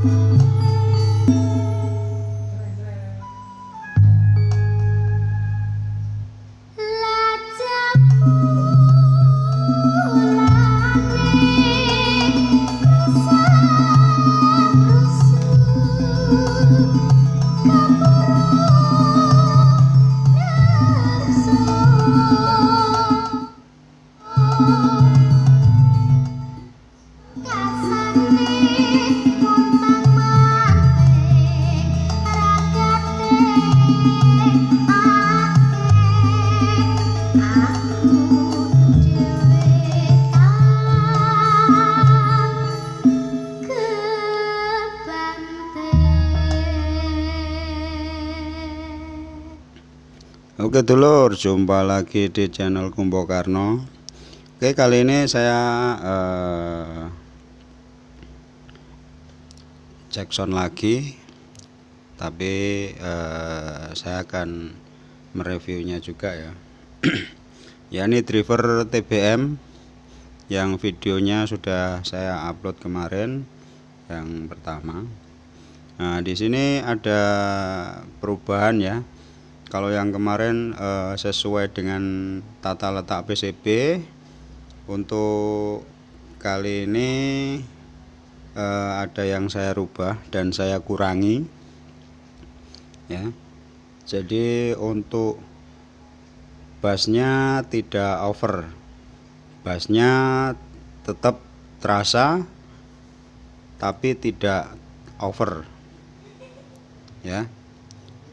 Thank you. Oke dulur, jumpa lagi di channel Kumbo Karno. Oke, kali ini saya eh, cek lagi, tapi eh, saya akan mereviewnya juga ya. ya ini driver TBM yang videonya sudah saya upload kemarin yang pertama. Nah, di sini ada perubahan ya kalau yang kemarin eh, sesuai dengan tata letak PCB untuk kali ini eh, ada yang saya rubah dan saya kurangi ya. Jadi untuk bassnya tidak over. Bassnya tetap terasa tapi tidak over ya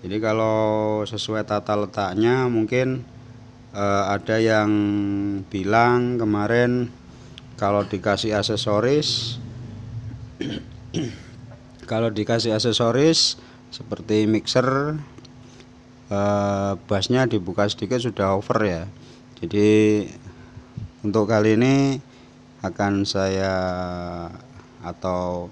jadi kalau sesuai tata letaknya mungkin eh, ada yang bilang kemarin kalau dikasih aksesoris kalau dikasih aksesoris seperti mixer eh, bassnya dibuka sedikit sudah over ya. Jadi untuk kali ini akan saya atau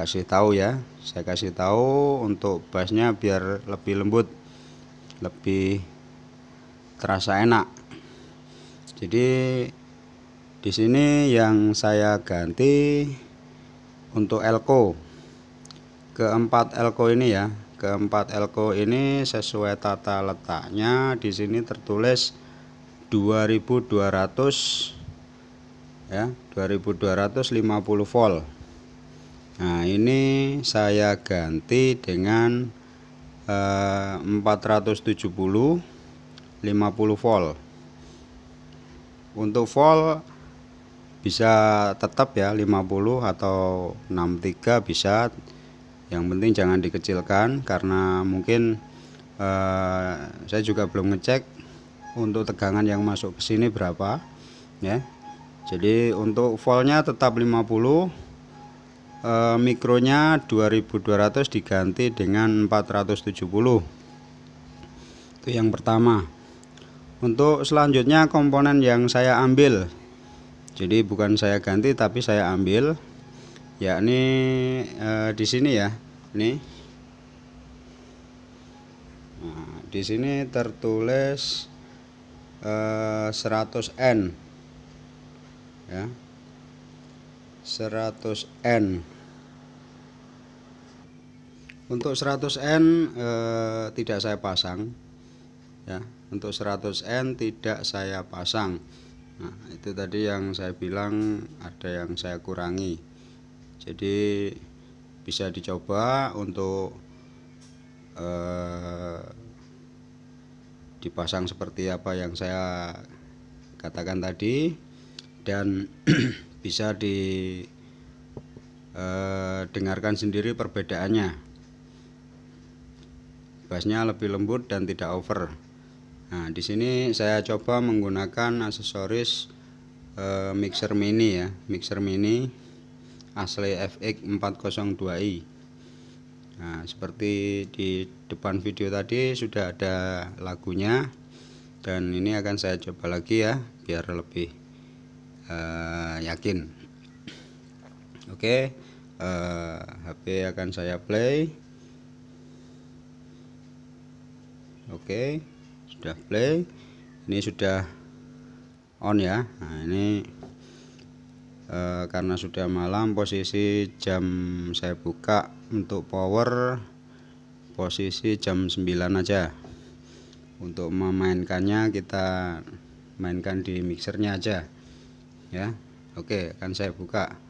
kasih tahu ya. Saya kasih tahu untuk bassnya biar lebih lembut lebih terasa enak. Jadi di sini yang saya ganti untuk elko. Keempat elko ini ya. Keempat elko ini sesuai tata letaknya. Di sini tertulis 2200 ya 2250 volt Nah ini saya ganti dengan eh, 470 50 volt. Untuk volt bisa tetap ya 50 atau 63 bisa. Yang penting jangan dikecilkan karena mungkin eh, saya juga belum ngecek untuk tegangan yang masuk ke sini berapa ya. Jadi untuk voltnya tetap 50 e, mikronya 2200 diganti dengan 470 itu yang pertama. Untuk selanjutnya komponen yang saya ambil. Jadi bukan saya ganti tapi saya ambil. Yakni e, di sini ya. Ini. Nah, di sini tertulis e, 100N ya 100N untuk 100N eh, tidak saya pasang. Ya untuk 100N tidak saya pasang. Nah itu tadi yang saya bilang ada yang saya kurangi. Jadi bisa dicoba untuk eh, dipasang seperti apa yang saya katakan tadi. Dan bisa didengarkan eh, sendiri perbedaannya. Bassnya lebih lembut dan tidak over. Nah di sini saya coba menggunakan aksesoris eh, mixer mini ya. Mixer mini asli FX 402i nah seperti di depan video tadi sudah ada lagunya. Dan ini akan saya coba lagi ya biar lebih uh, yakin. Oke eh, okay, uh, HP akan saya play. Oke okay, sudah play. Ini sudah on ya. Nah ini uh, karena sudah malam posisi jam saya buka untuk power posisi jam 9 aja. Untuk memainkannya kita mainkan di mixernya aja ya. Oke akan saya buka.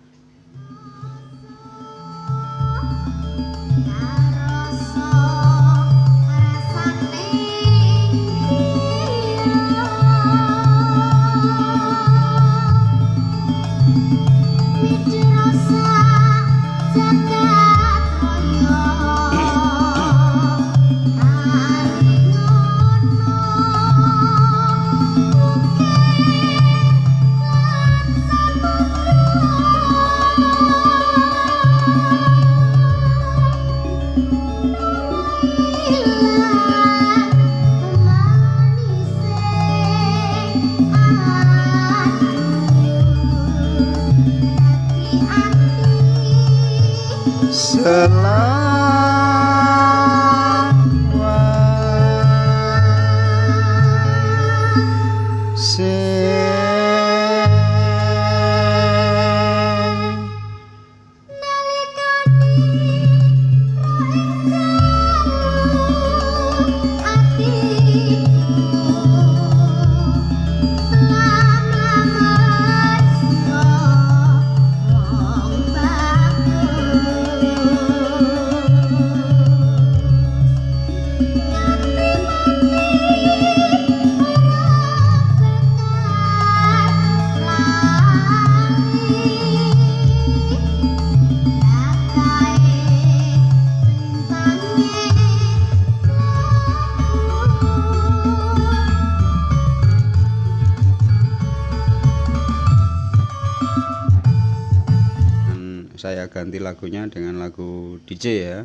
ganti lagunya dengan lagu DJ ya.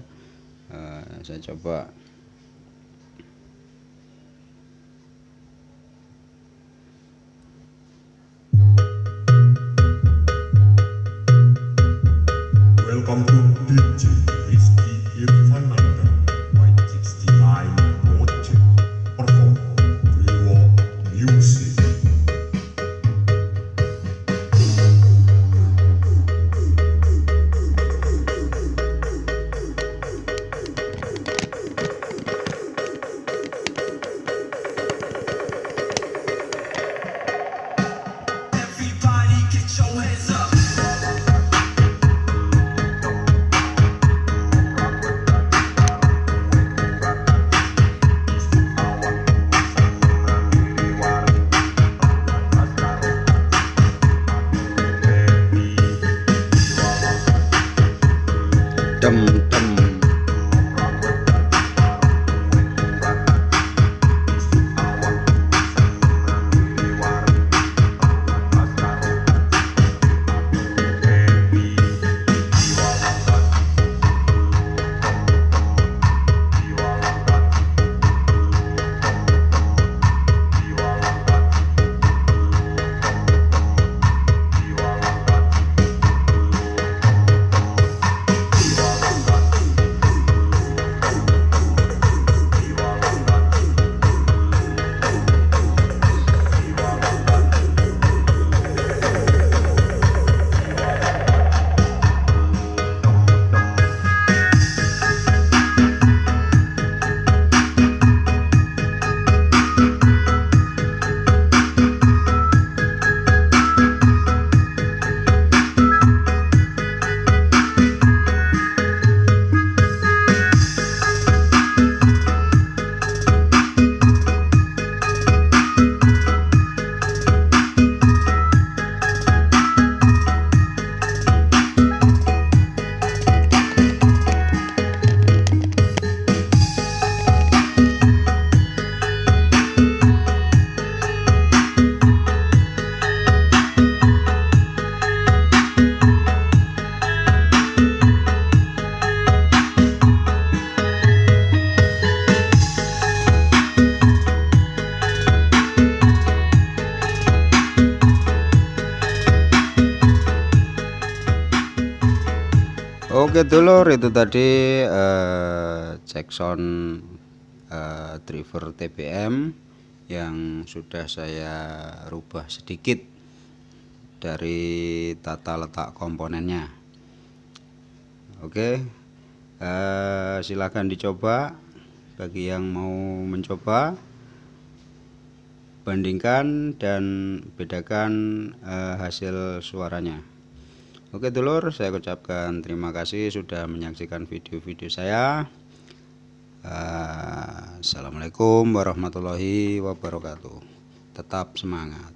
Uh, saya coba. dulur itu tadi uh, Jackson uh, driver TBM yang sudah saya rubah sedikit dari tata letak komponennya oke eh, okay. uh, silahkan dicoba bagi yang mau mencoba bandingkan dan bedakan uh, hasil suaranya Oke dulur saya ucapkan terima kasih sudah menyaksikan video-video saya. Eh, Assalamualaikum warahmatullahi wabarakatuh. Tetap semangat